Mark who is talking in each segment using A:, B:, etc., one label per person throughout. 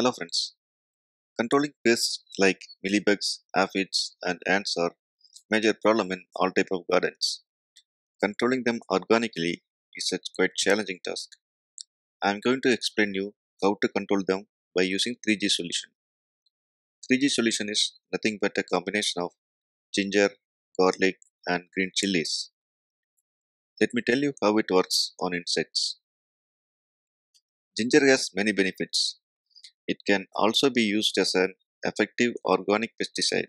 A: Hello friends. Controlling pests like mealybugs, aphids and ants are major problem in all type of gardens. Controlling them organically is a quite challenging task. I am going to explain you how to control them by using 3G solution. 3G solution is nothing but a combination of ginger, garlic and green chilies. Let me tell you how it works on insects. Ginger has many benefits. It can also be used as an effective organic pesticide.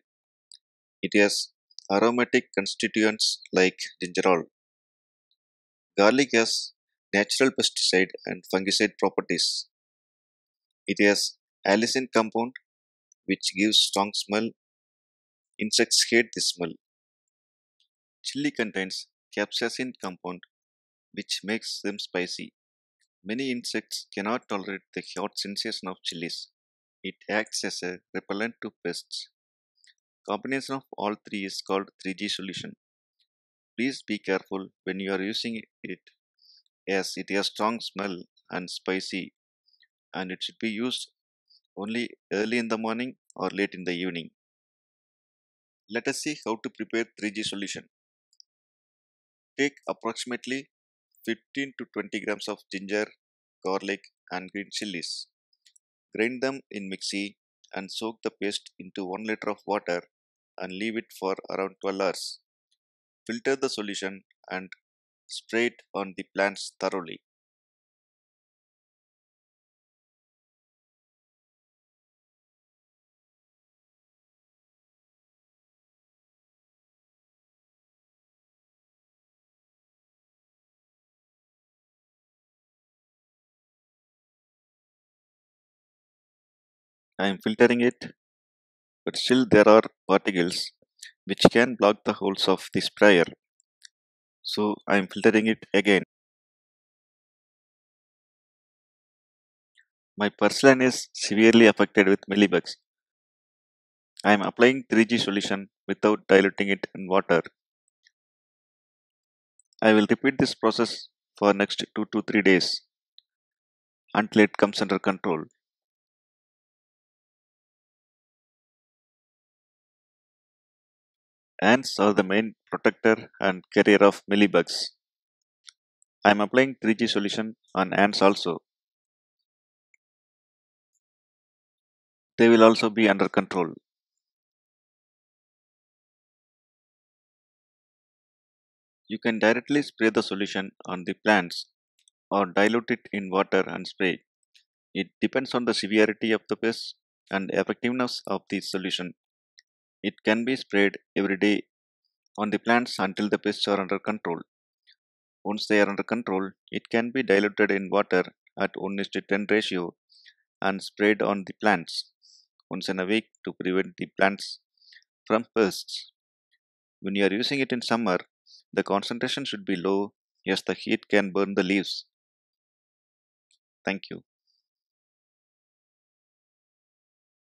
A: It has aromatic constituents like gingerol. Garlic has natural pesticide and fungicide properties. It has allicin compound which gives strong smell. Insects hate this smell. Chili contains capsaicin compound which makes them spicy. Many insects cannot tolerate the hot sensation of chilies. It acts as a repellent to pests. Combination of all three is called 3G solution. Please be careful when you are using it as it has strong smell and spicy and it should be used only early in the morning or late in the evening. Let us see how to prepare 3G solution. Take approximately 15 to 20 grams of ginger, garlic and green chilies. Grind them in mixie and soak the paste into 1 liter of water and leave it for around 12 hours. Filter the solution and spray it on the plants thoroughly. I am filtering it, but still there are particles which can block the holes of the sprayer. So I am filtering it again. My purslane is severely affected with mealybugs I am applying 3G solution without diluting it in water. I will repeat this process for next 2 to 3 days until it comes under control. Ants are the main protector and carrier of mealybugs. I am applying 3G solution on ants also. They will also be under control. You can directly spray the solution on the plants or dilute it in water and spray. It depends on the severity of the pest and effectiveness of the solution. It can be sprayed every day on the plants until the pests are under control. Once they are under control, it can be diluted in water at 1 to 10 ratio and sprayed on the plants once in a week to prevent the plants from pests. When you are using it in summer, the concentration should be low as the heat can burn the leaves. Thank you.